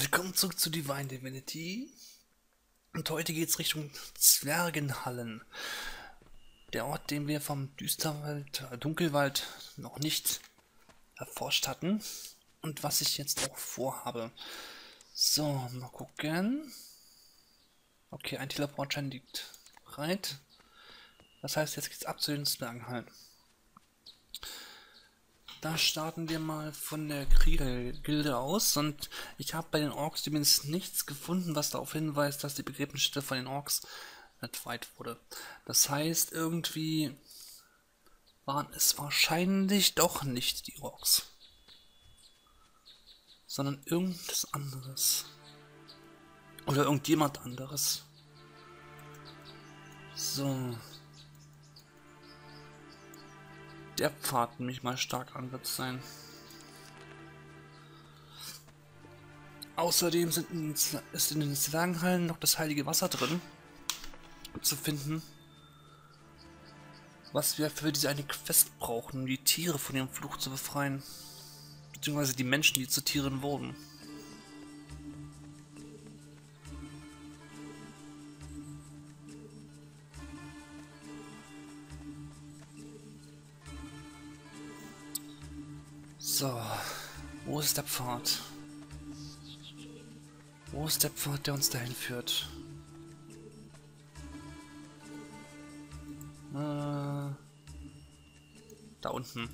Willkommen zurück zu Divine Divinity. Und heute geht es Richtung Zwergenhallen. Der Ort, den wir vom Düsterwald, äh, Dunkelwald noch nicht erforscht hatten. Und was ich jetzt auch vorhabe. So, mal gucken. Okay, ein Teleportschein liegt bereit. Das heißt, jetzt geht's ab zu den Zwergenhallen. Da starten wir mal von der Kriegergilde aus und ich habe bei den Orks zumindest nichts gefunden, was darauf hinweist, dass die Begräbnisstätte von den Orks entweiht wurde. Das heißt, irgendwie waren es wahrscheinlich doch nicht die Orks, sondern irgendwas anderes. Oder irgendjemand anderes. So. Der Pfad mich mal stark an wird sein. Außerdem sind in, ist in den Zwergenhallen noch das heilige Wasser drin zu finden, was wir für diese eine Quest brauchen, um die Tiere von ihrem Fluch zu befreien. Beziehungsweise die Menschen, die zu Tieren wurden. Wo ist der Pfad? Wo ist der Pfad, der uns dahin führt? Äh, da unten.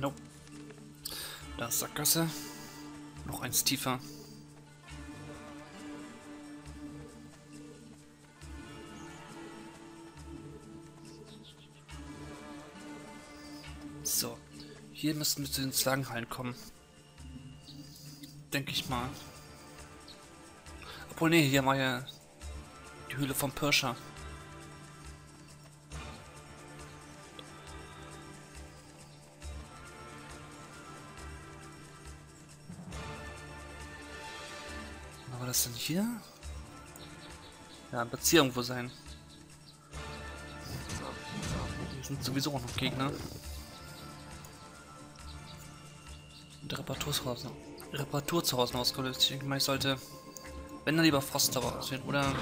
Nope. Da ist Sackgasse. Noch eins tiefer. Hier müssten wir zu den Zwergenhallen kommen. Denke ich mal. Obwohl, nee, hier war ja die Höhle vom Pirscher. War das denn hier? Ja, Beziehung wo sein. Hier sind sowieso auch noch Gegner. Und Reparatur zu Hause. Reparatur zu Hause ausgelöst. Ich denke mal, ich sollte, wenn dann lieber Frostzauber auswählen oder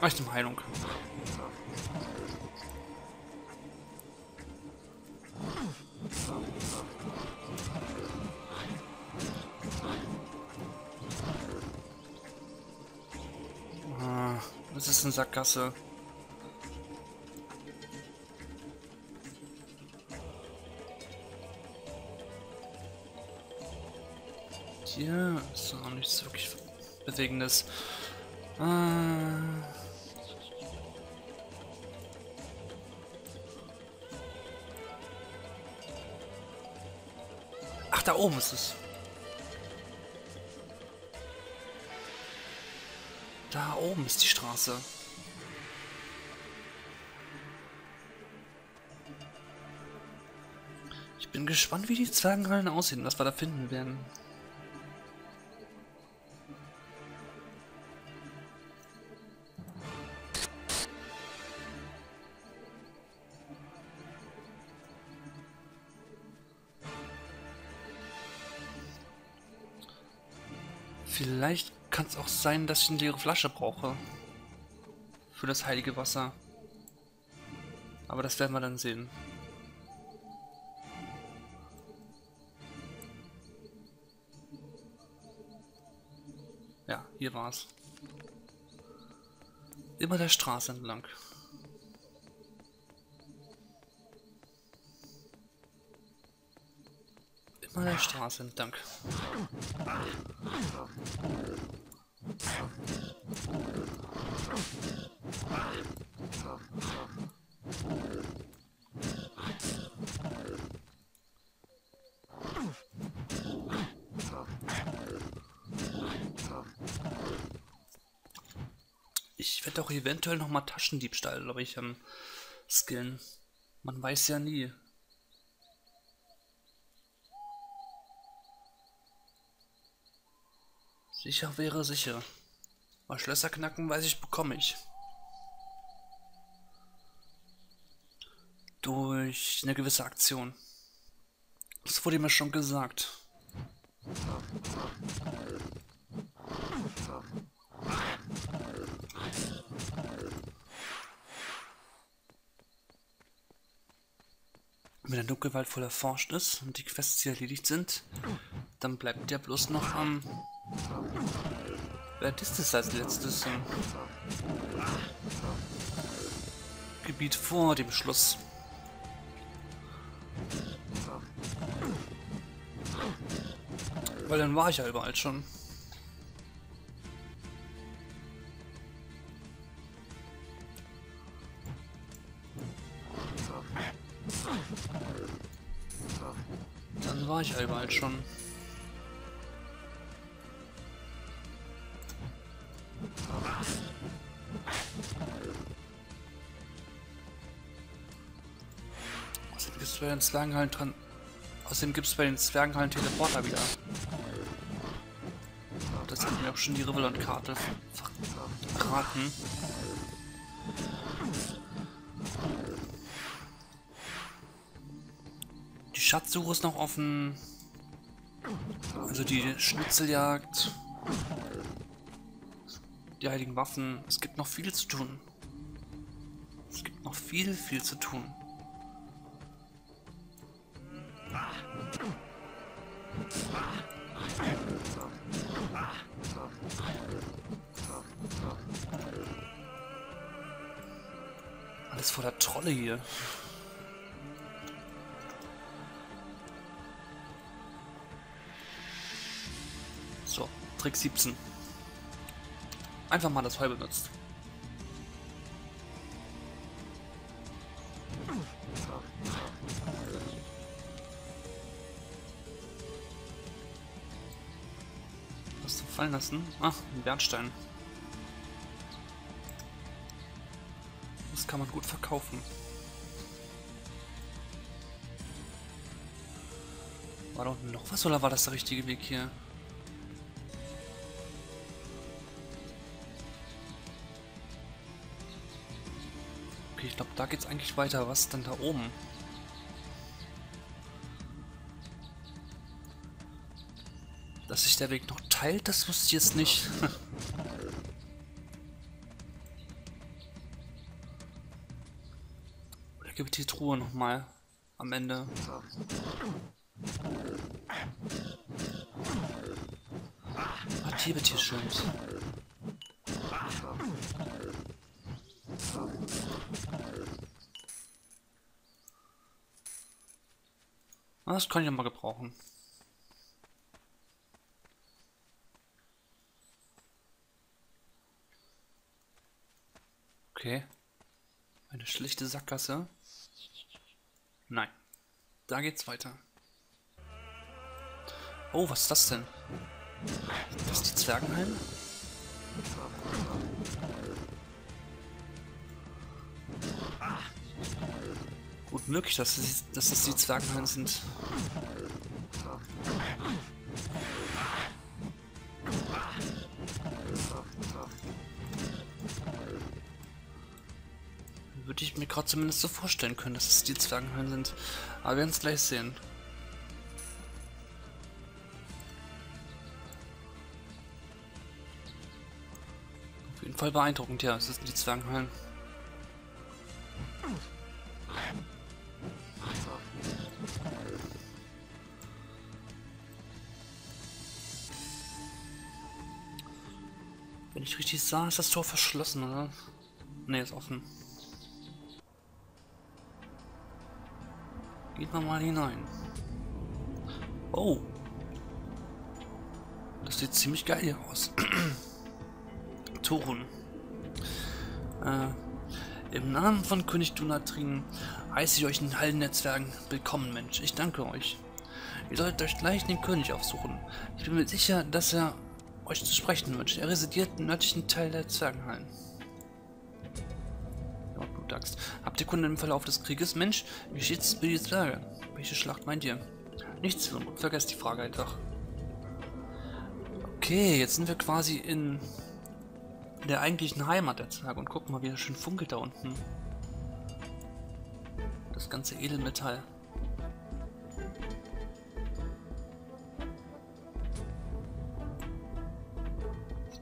reicht um Heilung. Ah, das ist eine Sackgasse. Ist auch nichts wirklich Bewegendes. Äh Ach, da oben ist es. Da oben ist die Straße. Ich bin gespannt, wie die Zwergenhallen aussehen, was wir da finden werden. Kann es auch sein, dass ich eine leere Flasche brauche. Für das heilige Wasser. Aber das werden wir dann sehen. Ja, hier war's. Immer der Straße entlang. Immer der Straße entlang. Ich werde auch eventuell noch mal Taschendiebstahl, glaube ich, ähm, skillen. Man weiß ja nie. Sicher wäre sicher. Mal Schlösser knacken, weiß ich, bekomme ich. Durch eine gewisse Aktion. Das wurde mir schon gesagt. Wenn der Dunkelwald voll erforscht ist und die Quests hier erledigt sind, dann bleibt ja bloß noch am... Wer ist das als letztes im Gebiet vor dem Schluss? Weil dann war ich ja überall schon. Dann war ich ja überall schon. Bei den Zwergenhallen dran. Außerdem gibt es bei den Zwergenhallen Teleporter wieder. Das hat mir auch schon die Rivelon-Karte verraten. Die Schatzsuche ist noch offen. Also die Schnitzeljagd. Die heiligen Waffen. Es gibt noch viel zu tun. Es gibt noch viel, viel zu tun. Alles voller Trolle hier. So, Trick 17. Einfach mal das Heu benutzt. Was du fallen lassen? Ach, ein Bernstein. Kann man gut verkaufen. War da unten noch was oder war das der richtige Weg hier? Okay, ich glaube, da geht's eigentlich weiter. Was ist denn da oben? Dass sich der Weg noch teilt, das wusste ich jetzt nicht. gibt die Truhe nochmal am Ende? Ah, Tiebetier stimmt. Ah, Das kann ich mal gebrauchen. Okay. Eine schlichte Sackgasse. Nein. Da geht's weiter. Oh, was ist das denn? Ist das die Zwergenhallen? Gut möglich, dass das, dass das die Zwergenhallen sind. Würde ich mir gerade zumindest so vorstellen können, dass es die Zwergenhallen sind. Aber wir werden es gleich sehen. Auf jeden Fall beeindruckend, ja, es sind die Zwergenhallen. Wenn ich richtig sah, ist das Tor verschlossen, oder? Ne, ist offen. Geht man mal hinein. Oh. Das sieht ziemlich geil hier aus. Toren. Äh, Im Namen von König Dunatrin heiße ich euch in den Hallen der Zwergen willkommen, Mensch. Ich danke euch. Ihr solltet euch gleich den König aufsuchen. Ich bin mir sicher, dass er euch zu sprechen wünscht. Er residiert im nördlichen Teil der Zwergenhallen. Dachs. Habt ihr Kunde im Verlauf des Krieges? Mensch, wie steht's für die Zwerge? Welche Schlacht meint ihr? Nichts, vergesst die Frage einfach. Okay, jetzt sind wir quasi in der eigentlichen Heimat der Zwerge. Und guck mal, wie er schön funkelt da unten. Das ganze Edelmetall.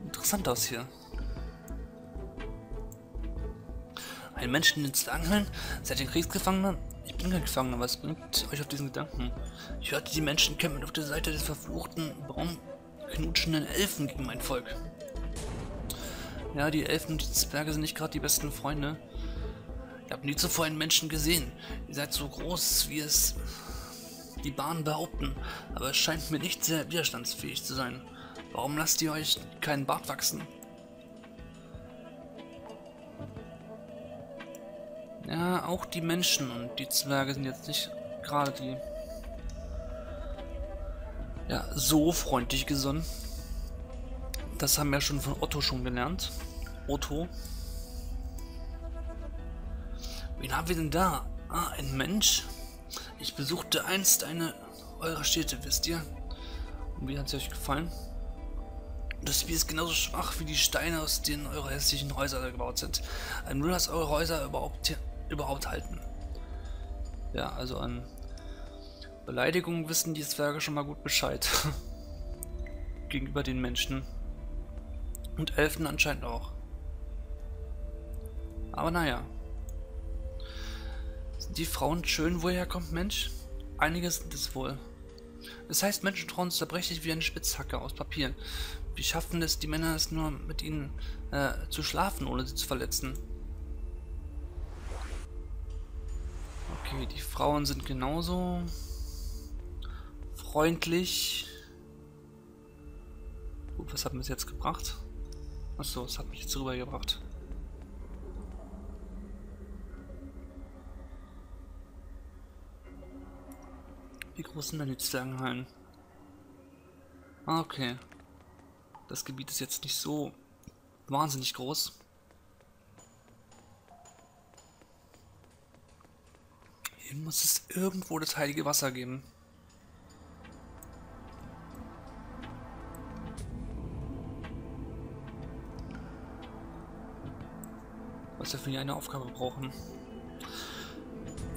Interessant aus hier. Ein Menschen in den Zwergenhöllen? Seid ihr Kriegsgefangener? Ich bin kein Gefangener, was bringt euch auf diesen Gedanken? Ich hörte, die Menschen kämpfen auf der Seite des verfluchten, baumknutschenden Elfen gegen mein Volk. Ja, die Elfen und die Zwerge sind nicht gerade die besten Freunde. Ihr habt nie zuvor einen Menschen gesehen. Ihr seid so groß, wie es die Bahnen behaupten, aber es scheint mir nicht sehr widerstandsfähig zu sein. Warum lasst ihr euch keinen Bart wachsen? Auch die Menschen und die Zwerge sind jetzt nicht gerade die ja, so freundlich gesonnen. Das haben wir schon von Otto schon gelernt. Otto. Wen haben wir denn da? Ah, ein Mensch. Ich besuchte einst eine eurer Städte, wisst ihr? Und wie hat sie euch gefallen? Das Spiel ist genauso schwach wie die Steine, aus denen eure hässlichen Häuser gebaut sind. Ein Müll, dass eure Häuser überhaupt, überhaupt halten. Ja, also an Beleidigungen wissen die Zwerge schon mal gut Bescheid. Gegenüber den Menschen. Und Elfen anscheinend auch. Aber naja. Sind die Frauen schön, wo ihr herkommt, Mensch? Einige sind es wohl. Das heißt, Menschen trauen zerbrechlich wie eine Spitzhacke aus Papier. Wie schaffen es die Männer es nur, mit ihnen äh, zu schlafen, ohne sie zu verletzen? Okay, die Frauen sind genauso freundlich. Gut, was hat mir das jetzt gebracht? Achso, es hat mich jetzt rübergebracht. Wie groß sind denn die Zwergenhallen? Ah, okay. Das Gebiet ist jetzt nicht so wahnsinnig groß. Hier muss es irgendwo das heilige Wasser geben. was wir für eine Aufgabe brauchen.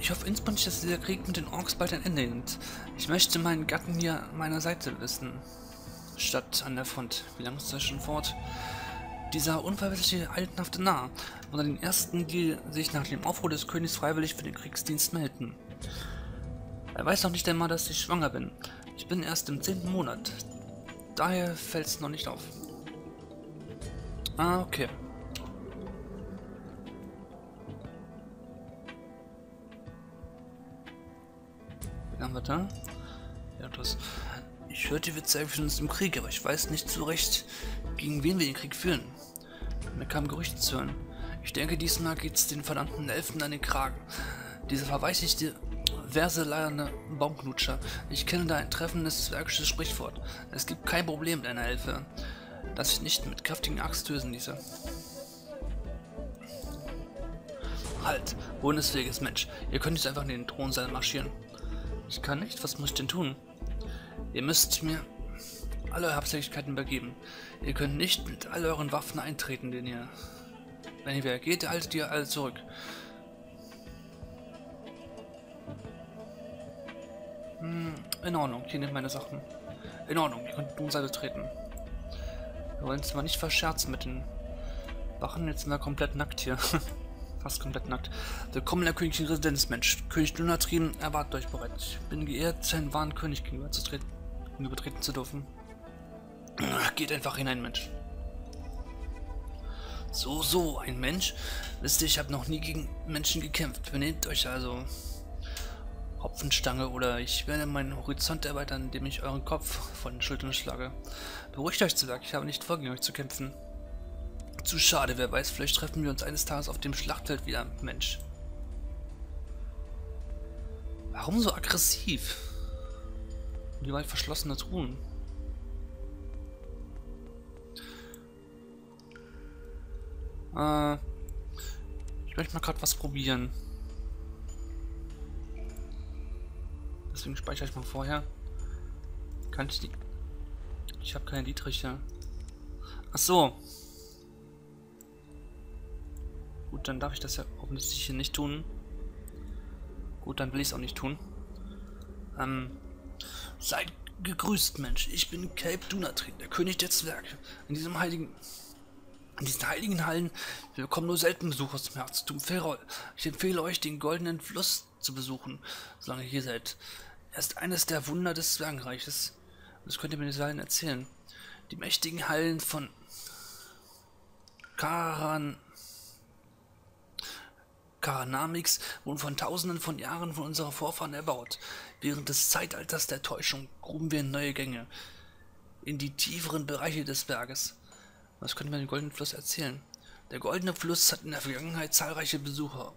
Ich hoffe insbesondere, dass dieser Krieg mit den Orks bald ein Ende nimmt. Ich möchte meinen Gatten hier an meiner Seite wissen. Statt an der Front. Wie lange ist das schon fort? Dieser unverwechselte altenhafte Narr war den ersten, die sich nach dem Aufruhr des Königs freiwillig für den Kriegsdienst melden. Er weiß noch nicht einmal, dass ich schwanger bin. Ich bin erst im zehnten Monat. Daher fällt es noch nicht auf. Ah, okay. haben wir da? Ja, das. Ich hörte, wir zeigen uns im Krieg, aber ich weiß nicht so recht, gegen wen wir den Krieg führen. Mir kamen Gerüchte zu hören. Ich denke, diesmal geht's den verdammten Elfen an den Kragen. Diese verweichlichte, verseleierne Baumknutscher. Ich kenne da ein treffendes zwergisches Sprichwort. Es gibt kein Problem mit einer Elfe, das ich nicht mit kräftigen Axt lösen ließe. Halt, bundesfähiges Mensch. Ihr könnt nicht einfach in den Thronsaal marschieren. Ich kann nicht. Was muss ich denn tun? Ihr müsst mir alle Habseligkeiten übergeben. Ihr könnt nicht mit all euren Waffen eintreten, denn ihr... Wenn ihr wieder geht, haltet ihr alle zurück. Hm, in Ordnung. Hier nehmt meine Sachen. In Ordnung. Ihr könnt nun Seite treten. Wir wollen es mal nicht verscherzen mit den Wachen. Jetzt sind wir komplett nackt hier. fast komplett nackt. Willkommen in der königlichen Residenz, Mensch. König Lunatrin erwartet euch bereit. Ich bin geehrt, seinen wahren König gegenüber zu treten, gegenüber treten zu dürfen. Geht einfach hinein, Mensch. So, so, ein Mensch? Wisst ihr, ich habe noch nie gegen Menschen gekämpft. Benehmt euch also. Hopfenstange oder ich werde meinen Horizont erweitern, indem ich euren Kopf von den Schultern schlage. Beruhigt euch, Zwerg, ich habe nicht vor, gegen euch zu kämpfen. Zu schade, wer weiß, vielleicht treffen wir uns eines Tages auf dem Schlachtfeld wieder, Mensch. Warum so aggressiv? Wie weit verschlossene Truhen. Äh, ich möchte mal gerade was probieren. Deswegen speichere ich mal vorher. Kann ich die... Ich habe keine Dietriche. Ach so. Gut, dann darf ich das ja offensichtlich hier nicht tun. Gut, dann will ich es auch nicht tun. Ähm, seid gegrüßt, Mensch. Ich bin Cape Dunatrin, der König der Zwerge. In diesem heiligen... In diesen heiligen Hallen bekommen nur selten Besuch aus dem Herzogtum Ferrol. Ich empfehle euch, den goldenen Fluss zu besuchen, solange ihr hier seid. Er ist eines der Wunder des Zwergenreiches. Das könnt ihr mir nicht allen erzählen. Die mächtigen Hallen von Karan Karanamix wurden von tausenden von Jahren von unseren Vorfahren erbaut. Während des Zeitalters der Täuschung gruben wir neue Gänge in die tieferen Bereiche des Berges. Was könnte man dem Goldenen Fluss erzählen? Der Goldene Fluss hat in der Vergangenheit zahlreiche Besucher,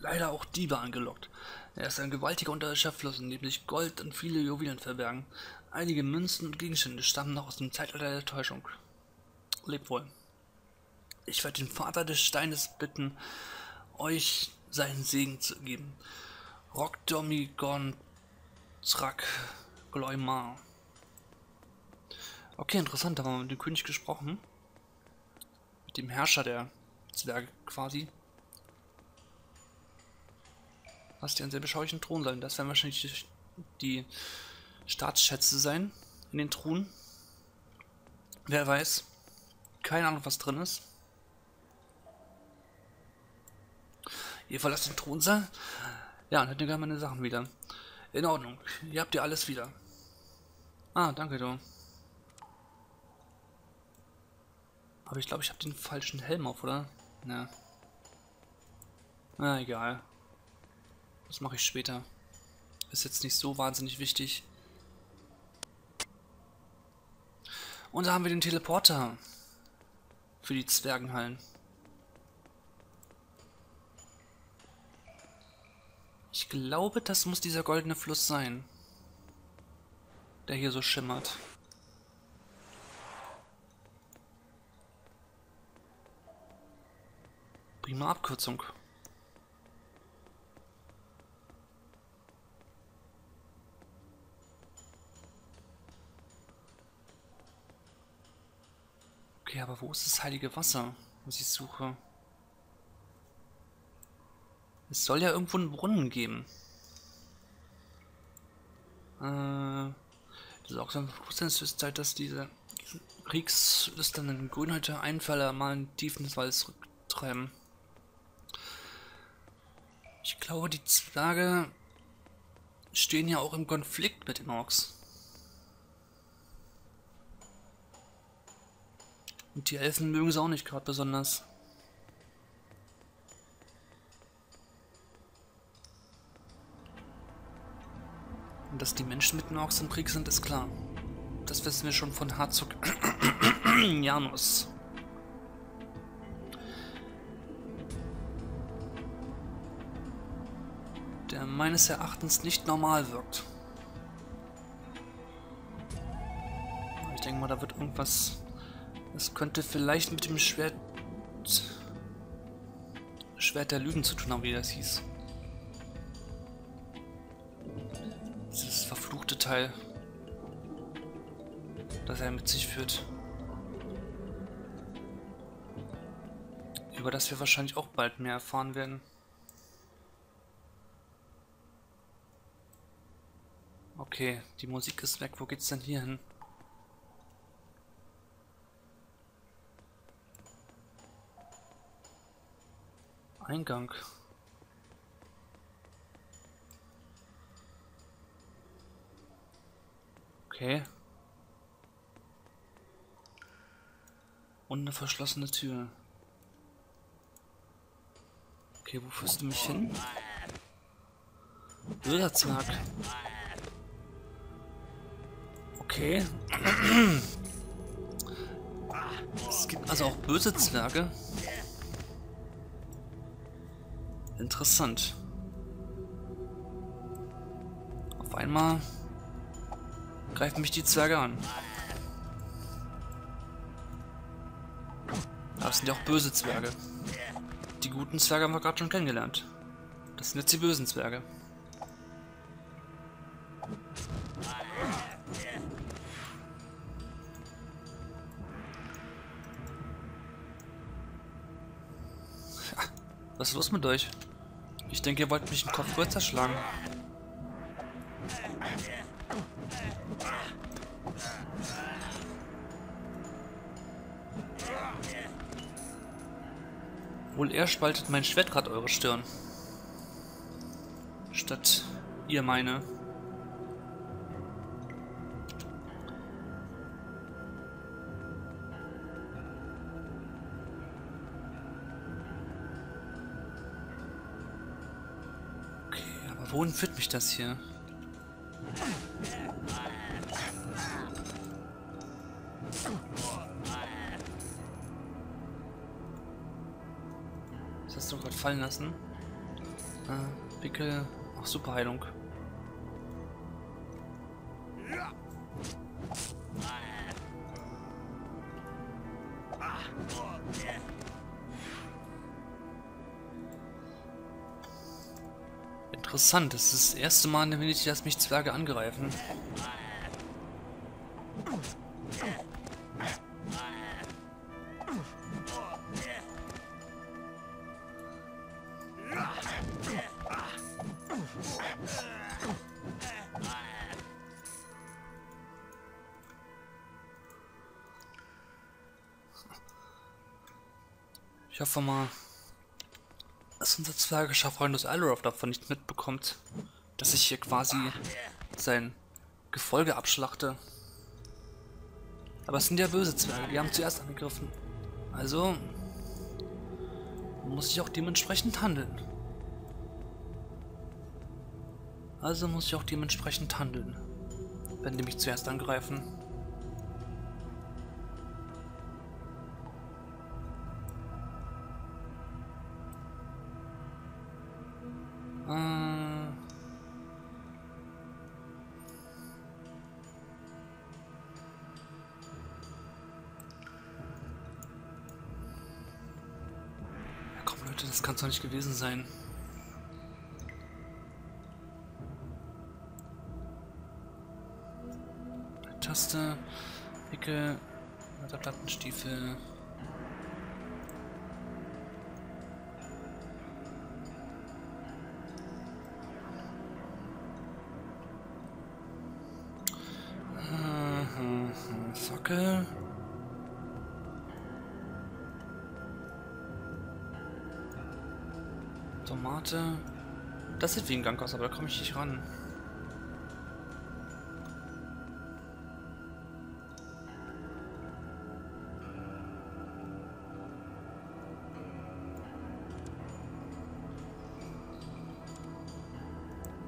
leider auch Diebe angelockt. Er ist ein gewaltiger unterirdischer Fluss, in dem sich Gold und viele Juwelen verbergen. Einige Münzen und Gegenstände stammen noch aus dem Zeitalter der Täuschung. Lebt wohl. Ich werde den Vater des Steines bitten, euch seinen Segen zu geben. Rockdomigon Trak Gloimar. Okay, interessant, da haben wir mit dem König gesprochen. Mit dem Herrscher der Zwerge quasi. Was die einen sehr beschaulichen Thron sollen. Das werden wahrscheinlich die, Staatsschätze sein in den Truhen. Wer weiß. Keine Ahnung, was drin ist. Ihr verlasst den Thronsaal? Ja, hättet ihr gerne meine Sachen wieder. In Ordnung. Ihr habt ja alles wieder. Ah, danke, du. Aber ich glaube, ich habe den falschen Helm auf, oder? Na. Na, egal. Das mache ich später. Ist jetzt nicht so wahnsinnig wichtig. Und da haben wir den Teleporter. Für die Zwergenhallen. Ich glaube, das muss dieser goldene Fluss sein. Der hier so schimmert. Prima Abkürzung. Okay, aber wo ist das heilige Wasser, was ich suche? Es soll ja irgendwo einen Brunnen geben. Äh, das ist auch so eine Zeit, dass diese kriegslüsternen Grünhäute Einfälle mal in Tiefen Waldes zurücktreiben. Ich glaube, die Zwerge stehen ja auch im Konflikt mit den Orks. Und die Elfen mögen es auch nicht gerade besonders. Und dass die Menschen mit den Orks im Krieg sind, ist klar. Das wissen wir schon von Herzog Janus. Meines Erachtens nicht normal wirkt. Ich denke mal, da wird irgendwas das könnte vielleicht mit dem Schwert... Schwert der Lügen zu tun haben, wie das hieß. Dieses verfluchte Teil, das er mit sich führt. Über das wir wahrscheinlich auch bald mehr erfahren werden. Okay, die Musik ist weg. Wo geht's denn hier hin? Eingang. Okay. Und eine verschlossene Tür. Okay, wo führst du mich hin? Böser. Okay. Es gibt also auch böse Zwerge. Interessant. Auf einmal greifen mich die Zwerge an. Das sind ja auch böse Zwerge. Die guten Zwerge haben wir gerade schon kennengelernt. Das sind jetzt die bösen Zwerge. Was ist los mit euch? Ich denke, ihr wollt mich den Kopf größer schlagen. Wohl er spaltet mein Schwert gerade eure Stirn. Statt ihr meine. Wohin führt mich das hier? Was hast du gerade fallen lassen? Äh, Wickel. Ach, super Heilung. Interessant, das ist das erste Mal in der Minute, dass mich Zwerge angreifen. Ich hoffe mal, dass unser zwergischer Freund aus Alroth davon nicht mitbekommt, dass ich hier quasi sein Gefolge abschlachte. Aber es sind ja böse Zwerge, die haben zuerst angegriffen. Also muss ich auch dementsprechend handeln. Also muss ich auch dementsprechend handeln, wenn die mich zuerst angreifen. Es doch nicht gewesen sein. Taste, Wickel, Plattenstiefel. Tomate. Das sieht wie ein Gang aus, aber da komme ich nicht ran.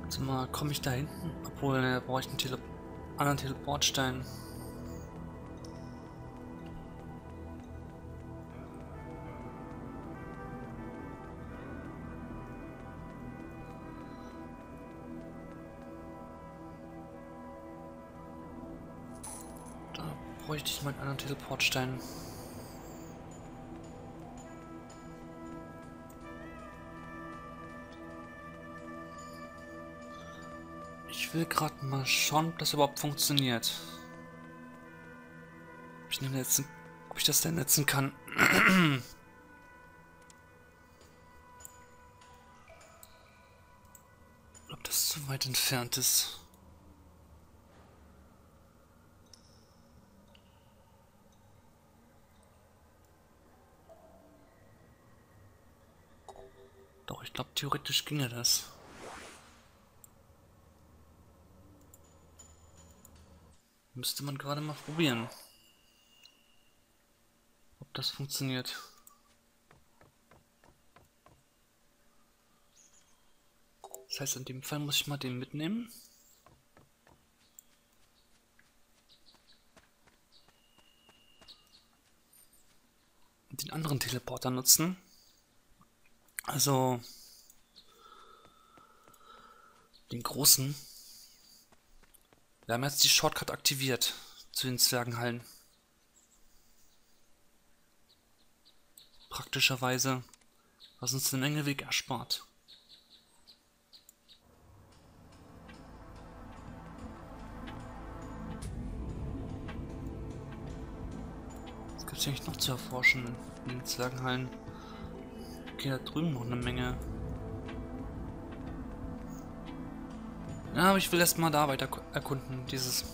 Warte mal, komme ich da hinten? Obwohl, ne, brauche ich einen Tele anderen Teleportstein. Bräuchte ich meinen anderen Teleportstein. Ich will gerade mal schauen, ob das überhaupt funktioniert. Ob ich, netzen, ob ich das denn netzen kann. ob das zu weit entfernt ist. Theoretisch ginge das. Müsste man gerade mal probieren. Ob das funktioniert. Das heißt, in dem Fall muss ich mal den mitnehmen. Und den anderen Teleporter nutzen. Also den großen. Wir haben jetzt die Shortcut aktiviert zu den Zwergenhallen. Praktischerweise, was uns eine Menge Weg erspart. Was gibt es eigentlich noch zu erforschen in den Zwergenhallen? Okay, da drüben noch eine Menge. Ja, aber ich will erstmal da weiter erkunden, dieses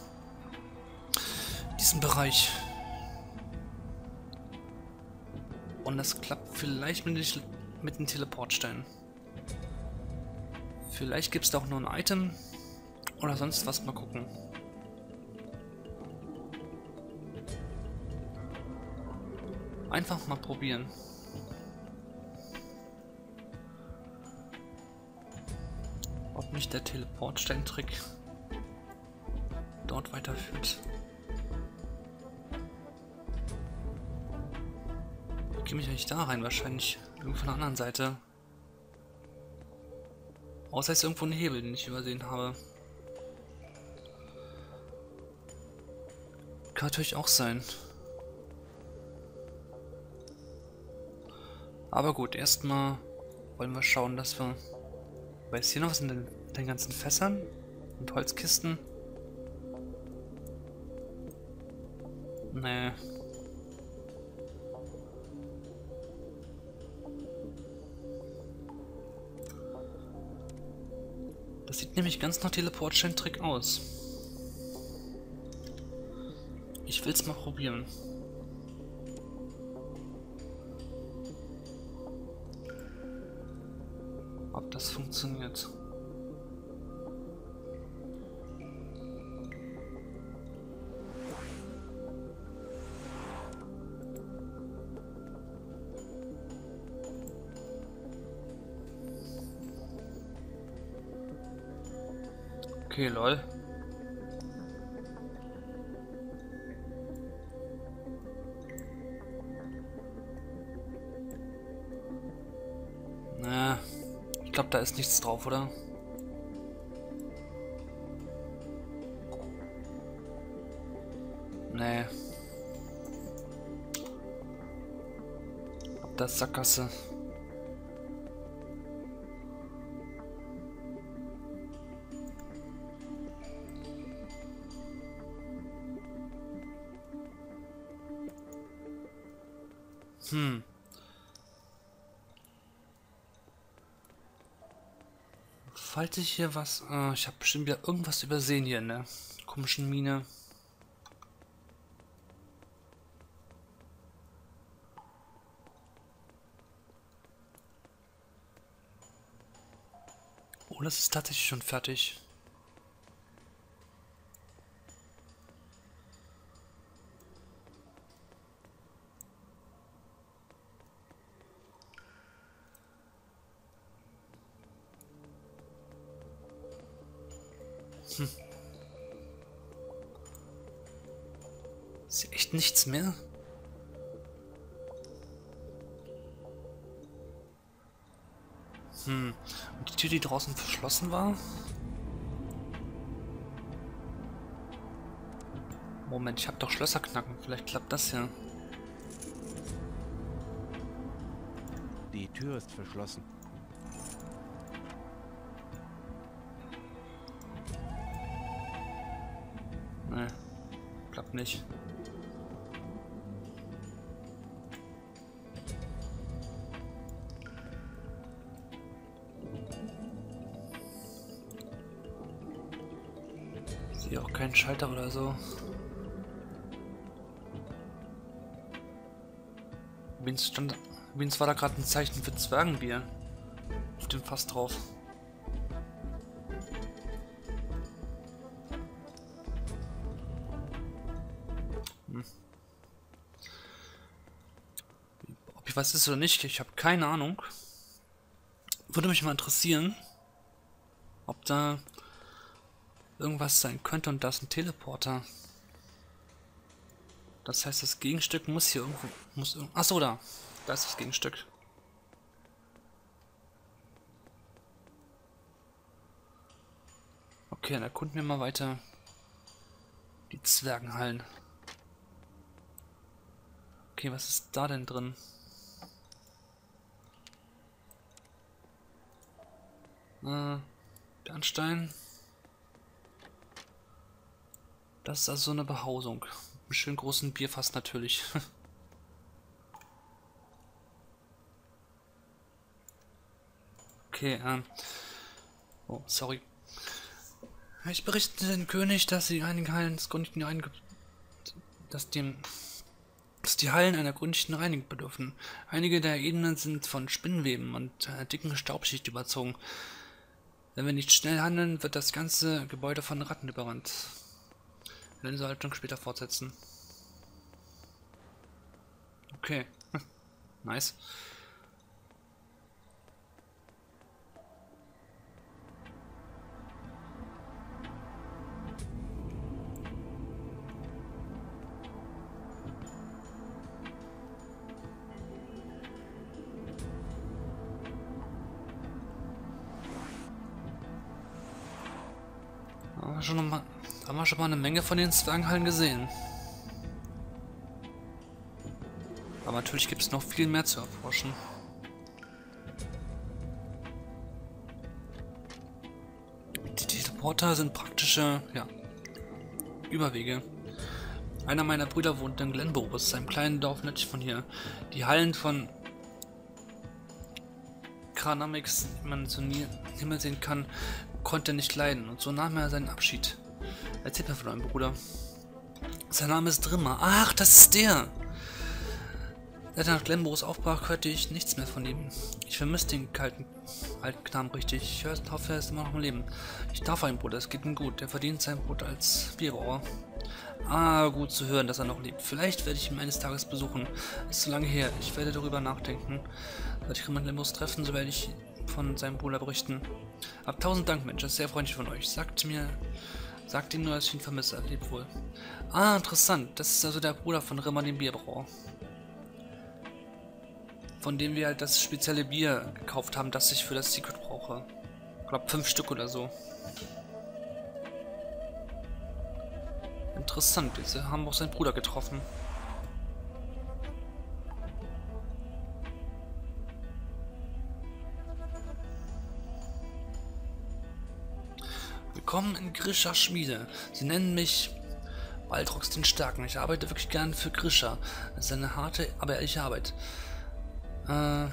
diesen Bereich. Und das klappt vielleicht mit, mit den Teleportsteinen. Vielleicht gibt es da auch noch ein Item oder sonst was. Mal gucken. Einfach mal probieren. Mich der Teleportstein-Trick dort weiterführt. Wie komme ich eigentlich da rein? Wahrscheinlich irgendwo von der anderen Seite. Außer es ist irgendwo ein Hebel, den ich übersehen habe. Kann natürlich auch sein. Aber gut, erstmal wollen wir schauen, dass wir... Weiß hier noch was in den, den ganzen Fässern und Holzkisten? Nee. Das sieht nämlich ganz nach Teleportstein-Trick aus. Ich will's mal probieren. Ob das funktioniert. Okay, lol. Na, ich glaube, da ist nichts drauf, oder? Nee. Ab das Sackgasse. Hm. Falls ich hier was... Äh, ich habe bestimmt wieder irgendwas übersehen hier der komischen Mine. Oh, das ist tatsächlich schon fertig. Draußen verschlossen war? Moment, ich habe doch Schlösser knacken. Vielleicht klappt das ja. Die Tür ist verschlossen. Nee, klappt nicht. Schalter oder so. Wenigstens stand, wenigstens war da gerade ein Zeichen für Zwergenbier auf dem Fass drauf. Ob ich was ist oder nicht, ich habe keine Ahnung. Würde mich mal interessieren, ob da irgendwas sein könnte und da ist ein Teleporter. Das heißt, das Gegenstück muss hier irgendwo. Muss irg Achso, da. Da ist das Gegenstück. Okay, dann erkunden wir mal weiter die Zwergenhallen. Okay, was ist da denn drin? Äh, Bernstein. Das ist also so eine Behausung. Einen schönen großen Bierfass natürlich. Okay, ähm. Oh, sorry. Ich berichte den König, dass sie einigen Hallen des dass dem dass die Hallen einer gründlichen Reinigung bedürfen. Einige der Ebenen sind von Spinnweben und einer dicken Staubschicht überzogen. Wenn wir nicht schnell handeln, wird das ganze Gebäude von Ratten überrannt. Diese Haltung später fortsetzen. Okay. nice. Schon mal, haben wir schon mal eine Menge von den Zwergenhallen gesehen. Aber natürlich gibt es noch viel mehr zu erforschen. Die Teleporter sind praktische, ja, Überwege. Einer meiner Brüder wohnt in Glenboros, einem kleinen Dorf nördlich von hier. Die Hallen von Kranamix, die man so nie Himmel sehen kann, konnte nicht leiden und so nahm er seinen Abschied. Erzähl mir von eurem Bruder. Sein Name ist Drimmer. Ach, das ist der! Seit er nach Glenboros aufbrach, hörte ich nichts mehr von ihm. Ich vermisse den kalten alten Knaben richtig. Ich hoffe, er ist immer noch im Leben. Ich darf einen Bruder, es geht ihm gut. Er verdient sein Brot als Bierrohr. Ah, gut zu hören, dass er noch lebt. Vielleicht werde ich ihn eines Tages besuchen. Es ist zu lange her. Ich werde darüber nachdenken. Sollte ich jemanden Lembos treffen, so werde ich von seinem Bruder berichten. Ab tausend Dank, Mensch, das ist sehr freundlich von euch. Sagt mir, sagt ihm nur, dass ich ihn vermisse. Lebt wohl. Ah, interessant. Das ist also der Bruder von Rimmer, dem Bierbrauer. Von dem wir halt das spezielle Bier gekauft haben, das ich für das Secret brauche. Ich glaube, fünf Stück oder so. Interessant, jetzt haben wir auch seinen Bruder getroffen. Willkommen in Grisha Schmiede. Sie nennen mich Baltrox den Starken. Ich arbeite wirklich gern für Grisha. Es ist eine harte, aber ehrliche Arbeit. Äh,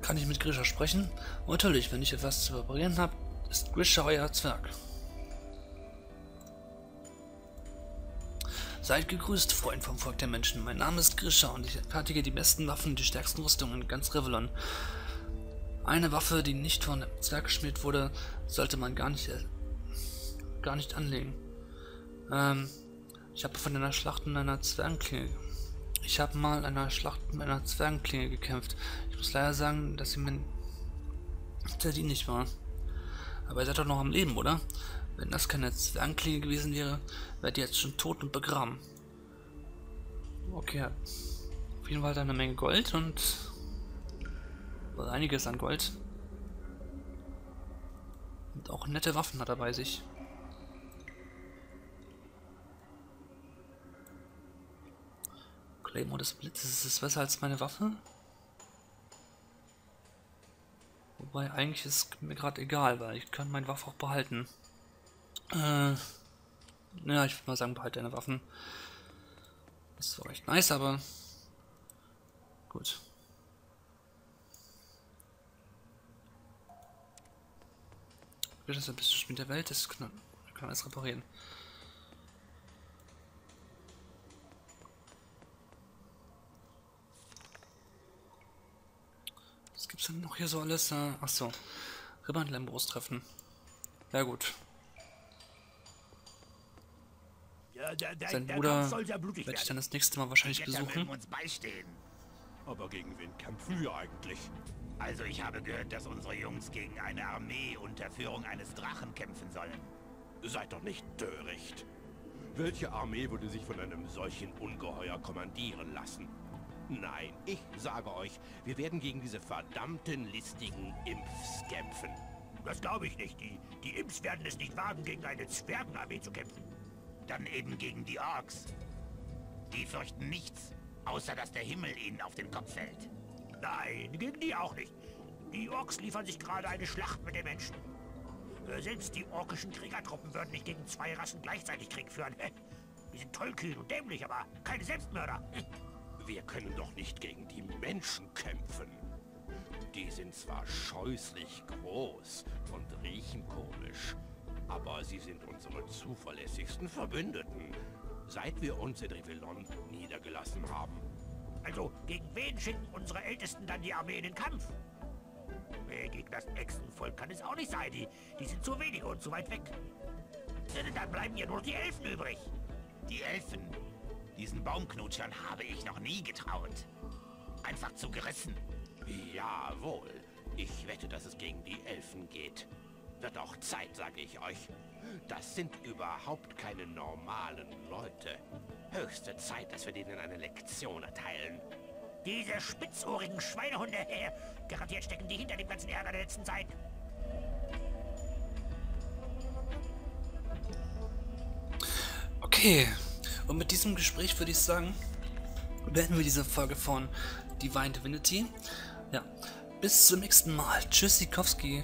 kann ich mit Grisha sprechen? Und natürlich, wenn ich etwas zu reparieren habe, ist Grisha euer Zwerg. Seid gegrüßt, Freund vom Volk der Menschen. Mein Name ist Grisha und ich fertige die besten Waffen und die stärksten Rüstungen in ganz Revlon. Eine Waffe, die nicht von Zwerg geschmiert wurde, sollte man gar nicht, äh, gar nicht anlegen. Ähm, ich habe von einer Schlacht in einer Zwergenklinge. Ich habe mal in einer Schlacht mit einer Zwergenklinge gekämpft. Ich muss leider sagen, dass sie mir sehr dienlich war. Aber ihr seid doch noch am Leben, oder? Wenn das keine Zwergenklinge gewesen wäre, wärt ihr jetzt schon tot und begraben. Okay, auf jeden Fall eine Menge Gold und einiges an Gold. Und auch nette Waffen hat er bei sich. Claymore des Blitzes, ist es besser als meine Waffe? Wobei eigentlich ist mir gerade egal, weil ich kann meine Waffe auch behalten. Äh, ja, ich würde mal sagen, behalte deine Waffen. Das ist zwar recht nice, aber gut. Das ist ein bisschen Spiel der Welt, das kann, kann alles reparieren. Was gibt's denn noch hier so alles? Äh, achso. Ribbon Lambos treffen. Ja gut. Ja, der, der, Sein der Bruder werde ich dann das nächste Mal wahrscheinlich besuchen. Aber gegen wen kämpfen wir eigentlich? Also ich habe gehört, dass unsere Jungs gegen eine Armee unter Führung eines Drachen kämpfen sollen. Seid doch nicht töricht. Welche Armee würde sich von einem solchen Ungeheuer kommandieren lassen? Nein, ich sage euch, wir werden gegen diese verdammten listigen Impfs kämpfen. Das glaube ich nicht. Die, die Imps werden es nicht wagen, gegen eine Zwergenarmee zu kämpfen. Dann eben gegen die Orks. Die fürchten nichts, außer dass der Himmel ihnen auf den Kopf fällt. Nein, gegen die auch nicht. Die Orks liefern sich gerade eine Schlacht mit den Menschen. Äh, Selbst die orkischen Kriegertruppen würden nicht gegen zwei Rassen gleichzeitig Krieg führen. Die sind tollkühn und dämlich, aber keine Selbstmörder. Wir können doch nicht gegen die Menschen kämpfen. Die sind zwar scheußlich groß und riechen komisch, aber sie sind unsere zuverlässigsten Verbündeten, seit wir uns in Rivellon niedergelassen. Also, gegen wen schicken unsere Ältesten dann die Armee in den Kampf? Nee, gegen das Echsenvolk kann es auch nicht sein. Die, die sind zu wenige und zu weit weg. Dann bleiben ja nur die Elfen übrig. Die Elfen? Diesen Baumknutschern habe ich noch nie getraut. Einfach zu gerissen. Jawohl. Ich wette, dass es gegen die Elfen geht. Wird auch Zeit, sage ich euch. Das sind überhaupt keine normalen Leute. Höchste Zeit, dass wir denen eine Lektion erteilen. Diese spitzohrigen Schweinehunde, garantiert stecken die hinter dem ganzen Ärger der letzten Zeit. Okay, und mit diesem Gespräch würde ich sagen, beenden wir diese Folge von Divine Divinity. Ja, bis zum nächsten Mal. Tschüss, Sikowski.